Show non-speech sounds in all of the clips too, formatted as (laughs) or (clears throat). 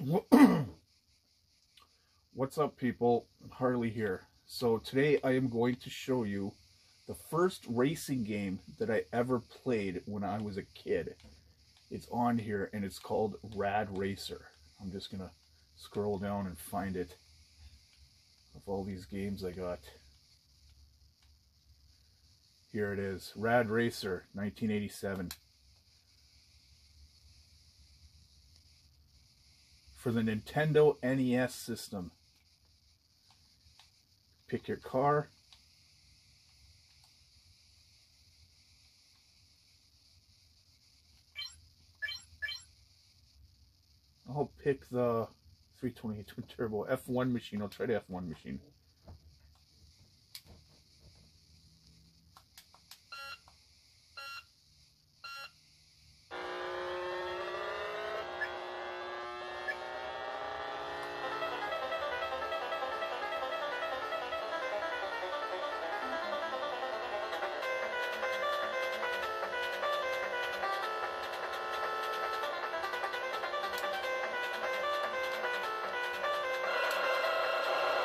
(clears throat) What's up people? Harley here. So today I am going to show you the first racing game that I ever played when I was a kid. It's on here and it's called Rad Racer. I'm just gonna scroll down and find it of all these games I got. Here it is, Rad Racer 1987. For the Nintendo NES system pick your car. I'll pick the 328 twin (laughs) turbo F1 machine. I'll try the F1 machine.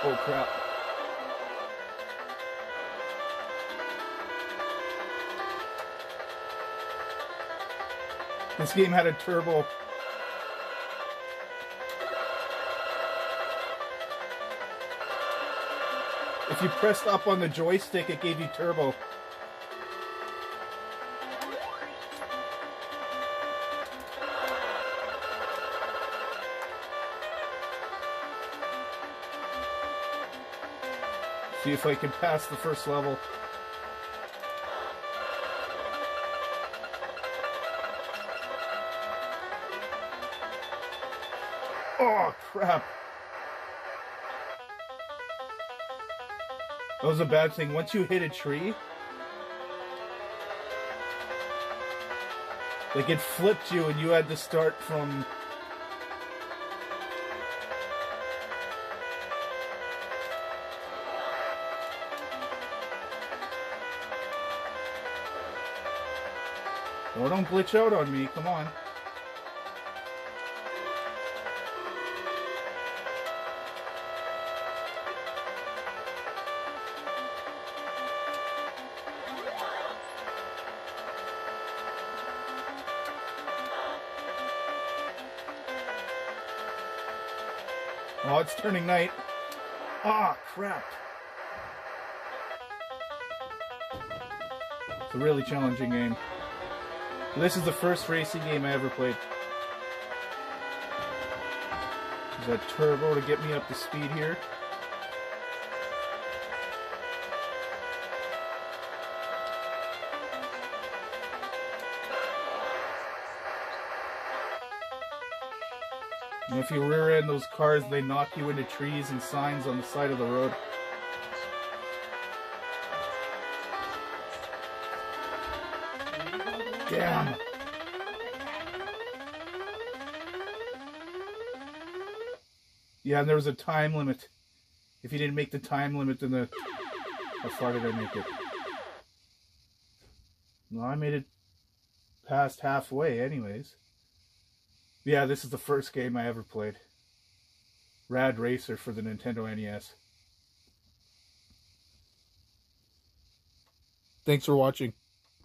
Oh crap. This game had a turbo. If you pressed up on the joystick, it gave you turbo. See if I can pass the first level. Oh, crap. That was a bad thing. Once you hit a tree, like it flipped you and you had to start from Oh, don't glitch out on me. Come on. Oh, it's turning night. Ah, oh, crap. It's a really challenging game. This is the first racing game I ever played. There's a turbo to get me up to speed here. And if you rear end those cars, they knock you into trees and signs on the side of the road. Damn. Yeah, and there was a time limit. If you didn't make the time limit, then the... How far did I make it? No, I made it past halfway anyways. Yeah, this is the first game I ever played. Rad Racer for the Nintendo NES. Thanks for watching.